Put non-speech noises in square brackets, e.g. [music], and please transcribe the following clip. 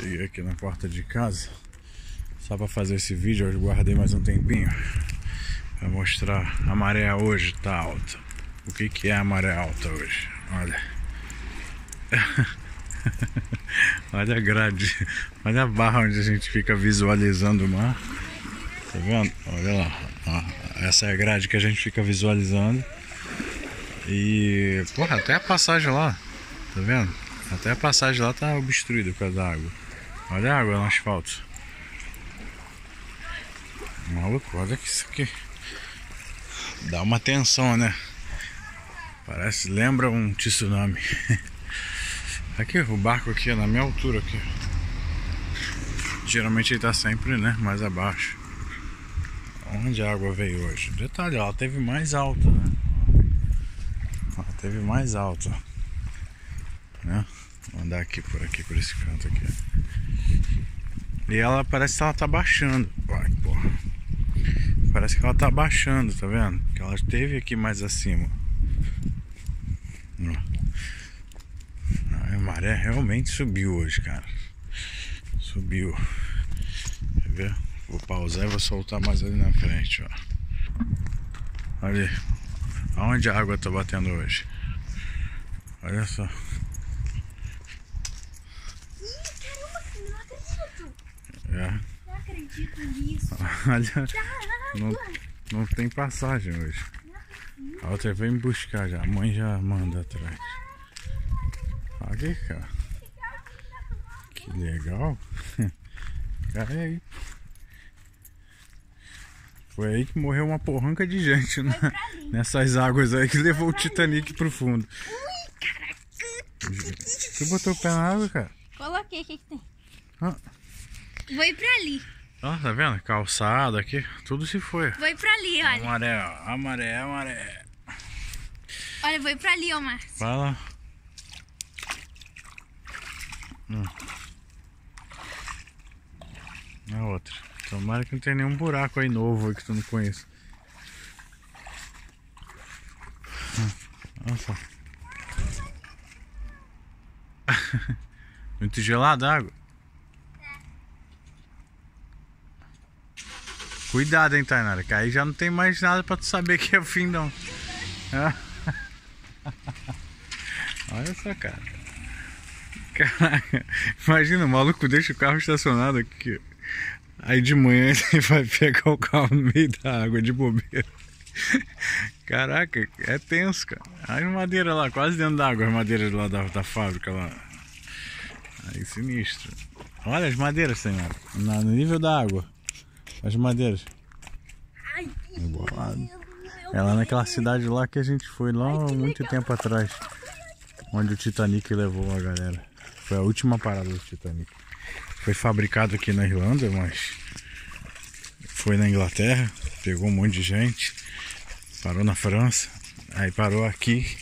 Cheguei aqui na porta de casa só para fazer esse vídeo. Eu guardei mais um tempinho para mostrar a maré hoje tá alta. O que que é a maré alta hoje? Olha. [laughs] olha a grade, olha a barra onde a gente fica visualizando o mar. Tá vendo? Olha lá. Essa é a grade que a gente fica visualizando. E, porra, até a passagem lá, tá vendo? Até a passagem lá tá obstruída por causa da água. Olha a água no asfalto. Maluco, olha que isso aqui. Dá uma tensão, né? Parece, lembra um tsunami. [laughs] Aqui, o barco aqui é na minha altura aqui. Geralmente ele tá sempre, né, mais abaixo. Onde a água veio hoje? Detalhe, ela teve mais alta, né? Ela teve mais alta. Né? Andar aqui por aqui, por esse canto aqui. E ela parece que ela tá baixando. Ai, porra. Parece que ela tá baixando, tá vendo? Que ela esteve aqui mais acima. A maré realmente subiu hoje, cara. Subiu. Quer ver? Vou pausar e vou soltar mais ali na frente, ó. Olha. Aonde a água tá batendo hoje? Olha só. É. [laughs] Olha, não, não tem passagem hoje. A outra vem buscar já. A mãe já manda atrás. Olha cara. Que legal. [laughs] Cara, é aí. Foi aí que morreu uma porranca de gente, né? Nessas águas aí que levou o Titanic pro fundo. Ui, caraca. Você botou o pé na água, cara? Coloquei, o que, que tem? Ah. Vou ir pra ali. Ó, tá vendo? Calçada aqui, tudo se foi. Vou ir pra ali, olha. Amaré, ó. Amaré, amaré. Olha, vou ir pra ali, ó, Márcio. Vai lá. Hum. A outra. Tomara que não tenha nenhum buraco aí novo aí que tu não conhece. Hum. Olha só. [laughs] Muito gelada a água. Cuidado, hein, Tainara, que aí já não tem mais nada pra tu saber que é o fim, não. [laughs] Olha só, cara. Caraca, imagina, o maluco deixa o carro estacionado aqui. Aí de manhã [laughs] ele vai pegar o carro no meio da água de bobeira. Caraca, é tenso, cara. Aí madeira lá, quase dentro da água, as madeiras lá da, da fábrica lá. Aí sinistro. Olha as madeiras, senhora. No nível da água. As madeiras. Ai, que Embolado. É lá naquela cidade lá que a gente foi lá há que muito legal. tempo atrás. Onde o Titanic levou a galera. Foi a última parada do Titanic. Foi fabricado aqui na Irlanda, mas foi na Inglaterra. Pegou um monte de gente. Parou na França. Aí parou aqui